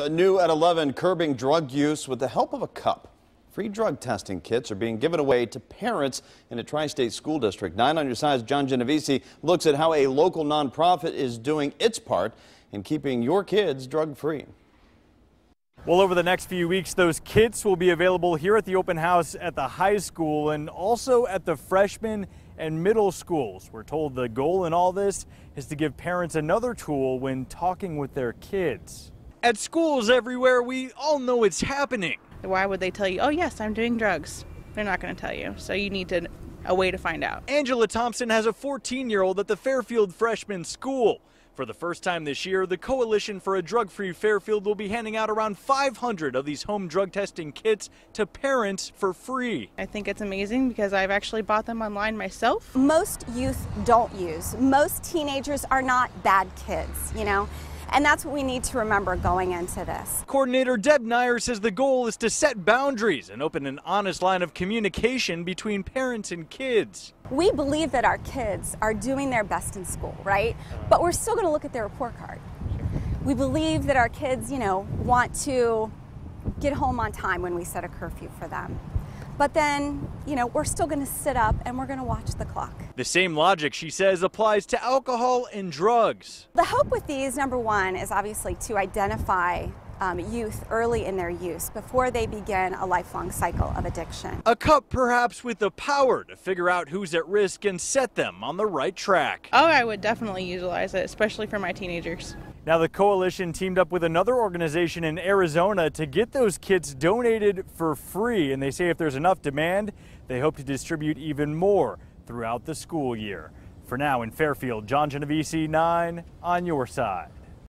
A new at 11 curbing drug use with the help of a cup. Free drug testing kits are being given away to parents in a tri-state school district. Nine on your side's John Genovese looks at how a local nonprofit is doing its part in keeping your kids drug free. Well, over the next few weeks, those kits will be available here at the open house at the high school and also at the freshman and middle schools. We're told the goal in all this is to give parents another tool when talking with their kids. At schools everywhere, we all know it's happening. Why would they tell you, oh, yes, I'm doing drugs? They're not going to tell you. So you need to, a way to find out. Angela Thompson has a 14 year old at the Fairfield Freshman School. For the first time this year, the Coalition for a Drug Free Fairfield will be handing out around 500 of these home drug testing kits to parents for free. I think it's amazing because I've actually bought them online myself. Most youth don't use. Most teenagers are not bad kids, you know? And that's what we need to remember going into this. Coordinator Deb Nyer says the goal is to set boundaries and open an honest line of communication between parents and kids. We believe that our kids are doing their best in school, right? But we're still going to look at their report card. We believe that our kids, you know, want to get home on time when we set a curfew for them. But then, you know, we're still going to sit up and we're going to watch the clock. The same logic, she says, applies to alcohol and drugs. The hope with these, number one, is obviously to identify um, youth early in their use before they begin a lifelong cycle of addiction. A cup perhaps with the power to figure out who's at risk and set them on the right track. Oh, I would definitely utilize it, especially for my teenagers. Now, the coalition teamed up with another organization in Arizona to get those kits donated for free. And they say if there's enough demand, they hope to distribute even more throughout the school year. For now in Fairfield, John Genovese, 9 on your side.